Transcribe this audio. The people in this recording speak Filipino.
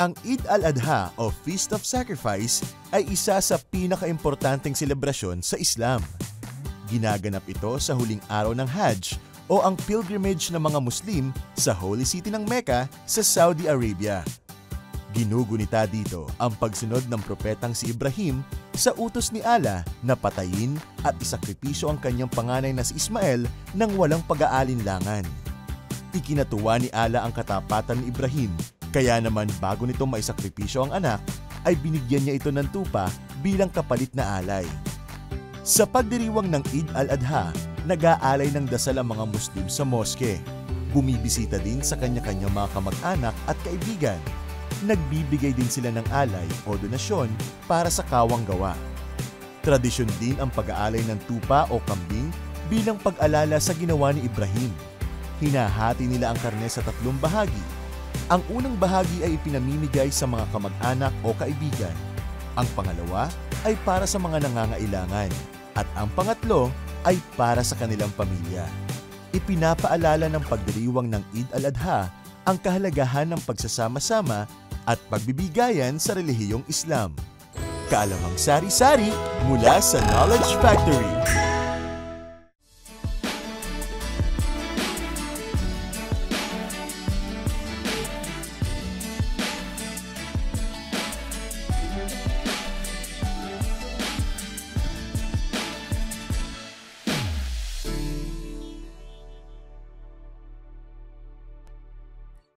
Ang Eid al-Adha o Feast of Sacrifice ay isa sa pinakaimportanteng selebrasyon sa Islam. Ginaganap ito sa huling araw ng Hajj o ang pilgrimage ng mga Muslim sa Holy City ng Mecca sa Saudi Arabia. Ginugunita dito ang pagsunod ng propetang si Ibrahim sa utos ni Allah na patayin at isakripisyo ang kanyang panganay na si Ismael nang walang pag-aalinlangan. Ikinatuwa ni Allah ang katapatan ni Ibrahim kaya naman bago nito maisakripisyo ang anak, ay binigyan niya ito ng tupa bilang kapalit na alay. Sa pagdiriwang ng Eid al-Adha, nag-aalay ng dasal ang mga Muslim sa moske. Bumibisita din sa kanya-kanyang mga kamag-anak at kaibigan. Nagbibigay din sila ng alay o donasyon para sa kawang gawa. Tradisyon din ang pag-aalay ng tupa o kambing bilang pag-alala sa ginawa ni Ibrahim. Hinahati nila ang karne sa tatlong bahagi ang unang bahagi ay ipinamimigay sa mga kamag-anak o kaibigan. Ang pangalawa ay para sa mga nangangailangan. At ang pangatlo ay para sa kanilang pamilya. Ipinapaalala ng pagdiriwang ng Eid al-Adha ang kahalagahan ng pagsasama-sama at pagbibigayan sa relihiyong Islam. Kaalamang sari-sari mula sa Knowledge Factory.